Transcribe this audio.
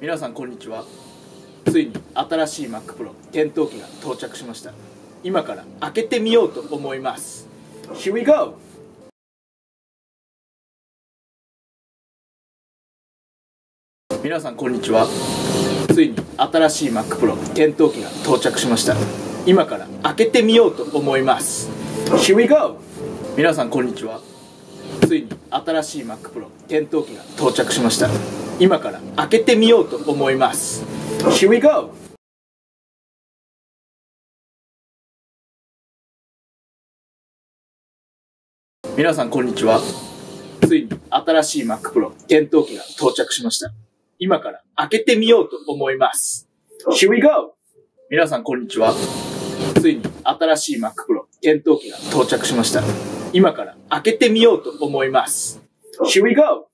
皆さんこんにちは。ついに新しい Mac Pro 検討機が到着しました。今から開けてみようと思います。Here we go! 皆さんこんにちは。ついに新しい Mac Pro 検討機が到着しました。今から開けてみようと思います。Here we go! 皆さんこんにちは。ついに新しい Mac Pro 検討機が到着しました。今から開けてみようと思います。Here we go! 皆さんこんにちは。ついに新しい Mac Pro 検討機が到着しました。今から開けてみようと思います。Here we go! 皆さんこんにちは。ついに新しい Mac Pro 検討機が到着しました。今から開けてみようと思います。Here we go!